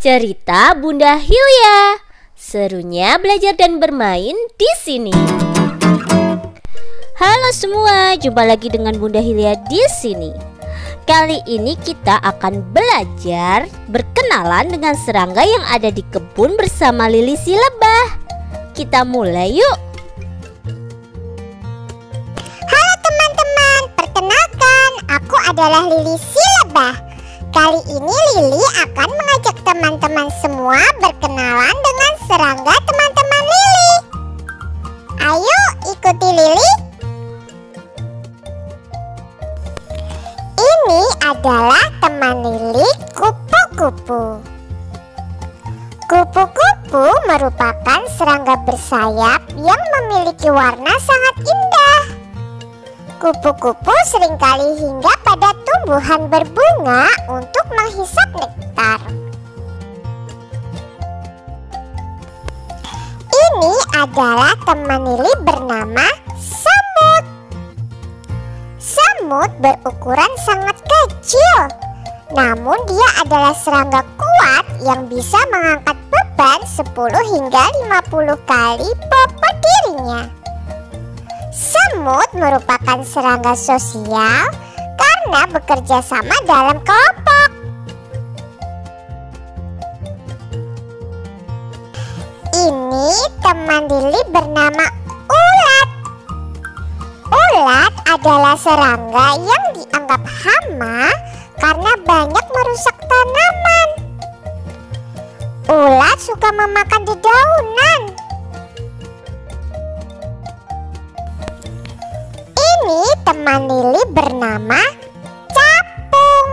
Cerita Bunda Hilya. Serunya belajar dan bermain di sini. Halo semua, jumpa lagi dengan Bunda Hilya di sini. Kali ini kita akan belajar berkenalan dengan serangga yang ada di kebun bersama Lili si lebah. Kita mulai yuk. Halo teman-teman, perkenalkan aku adalah Lili si lebah. Kali ini Lili akan mengajak teman-teman semua berkenalan dengan serangga teman-teman Lili. Ayo ikuti Lili. Ini adalah teman Lili kupu-kupu. Kupu-kupu merupakan serangga bersayap yang memiliki warna sangat indah. Kupu-kupu sering kali hinggap pada tumbuhan berbunga untuk menghisap nektar. Ini adalah teman Lili bernama Samut. Samut berukuran sangat kecil, namun dia adalah serangga kuat yang bisa mengangkat beban 10 hingga 50 kali bobot dirinya. Semut merupakan serangga sosial karena bekerja sama dalam kelompok. Ini teman Lili bernama Ulat. Ulat adalah serangga yang dianggap hama karena banyak merusak tanaman. Ulat suka memakan dedaunan. Teman Lili bernama Capung.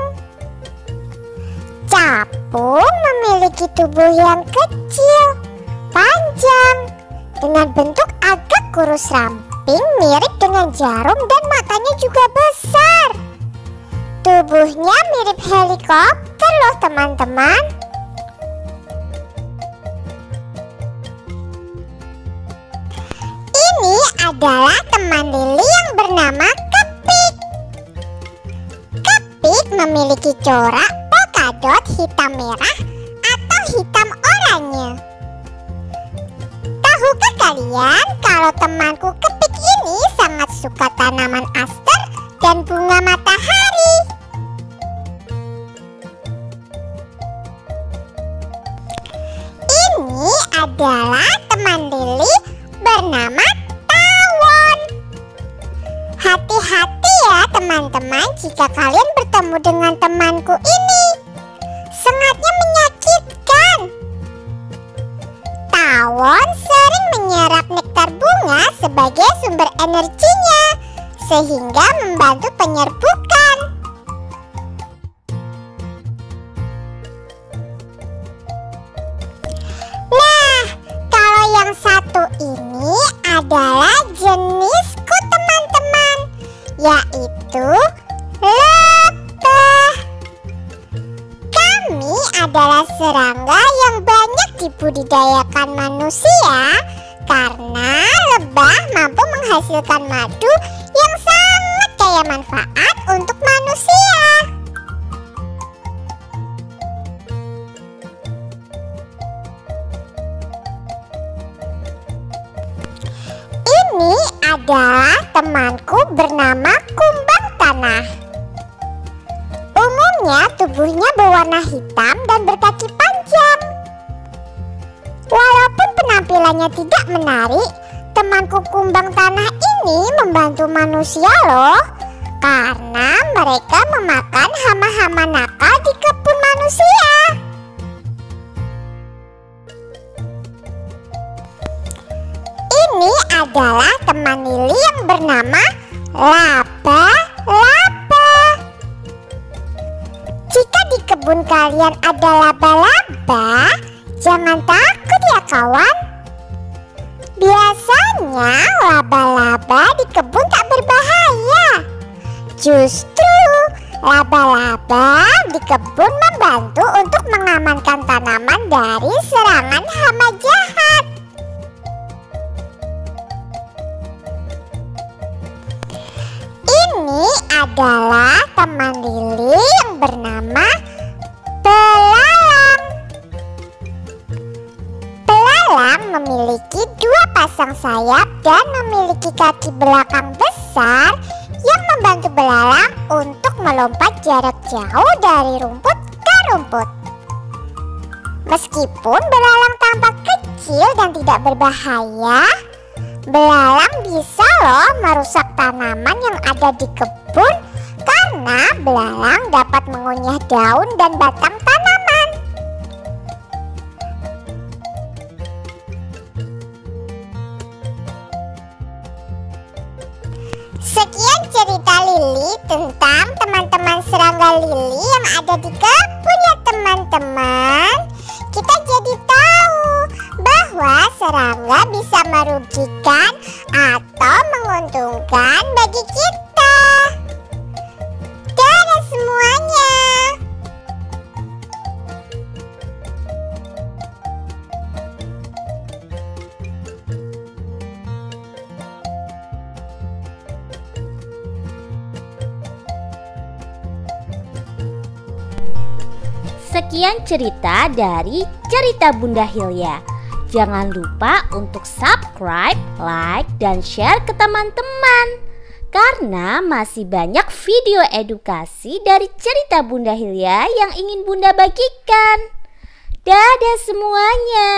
Capung memiliki tubuh yang kecil, panjang, dengan bentuk agak kurus ramping mirip dengan jarum dan matanya juga besar. Tubuhnya mirip helikopter loh teman-teman. Ini adalah teman Lili yang bernama memiliki corak polkadot hitam merah atau hitam oranye. Tahukah kalian kalau temanku Kepik ini sangat suka tanaman aster dan bunga matahari? Ini adalah teman Lili bernama teman-teman jika kalian bertemu dengan temanku ini. Sengatnya menyakitkan. Tawon sering menyerap nektar bunga sebagai sumber energinya sehingga membantu penyerbukan. Nah, kalau yang satu ini adalah adalah serangga yang banyak dibudidayakan manusia karena lebah mampu menghasilkan madu yang sangat kaya manfaat untuk manusia. Ini adalah temanku bernama Kumbang Tanah. Umumnya tubuhnya berwarna hitam dan berkaki panjang. Walaupun penampilannya tidak menarik, temanku Kumbang Tanah ini membantu manusia loh. Karena mereka memakan hama-hama nakal di kebun manusia. Ini adalah teman Lili yang bernama Laba-laba. Kebun kalian ada laba-laba, jangan takut ya kawan. Biasanya laba-laba di kebun tak berbahaya. Justru laba-laba di kebun membantu untuk mengamankan tanaman dari serangan hama jahat. adalah teman pasang sayap dan memiliki kaki belakang besar yang membantu belalang untuk melompat jarak jauh dari rumput ke rumput. Meskipun belalang tampak kecil dan tidak berbahaya, belalang bisa loh merusak tanaman yang ada di kebun karena belalang dapat mengunyah daun dan batang tanaman. Sekian cerita Lili tentang teman-teman serangga Lili yang ada di kebunnya teman-teman. Sekian cerita dari cerita Bunda Hilya. Jangan lupa untuk subscribe, like, dan share ke teman-teman. Karena masih banyak video edukasi dari cerita Bunda Hilya yang ingin Bunda bagikan. Dadah semuanya.